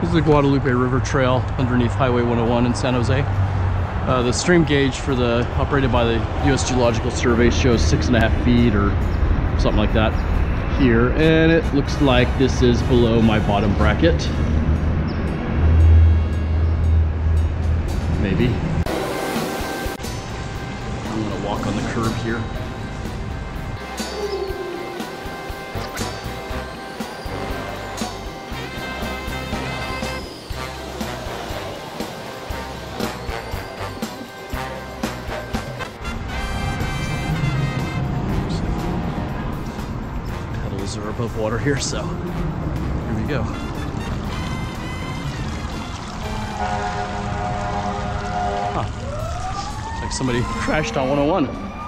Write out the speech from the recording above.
This is the Guadalupe River Trail underneath Highway 101 in San Jose. Uh, the stream gauge for the operated by the U.S. Geological Survey shows six and a half feet or something like that here, and it looks like this is below my bottom bracket. Maybe. I'm gonna walk on the curb here. Pedals are above water here, so here we go. Huh. Looks like somebody crashed on 101.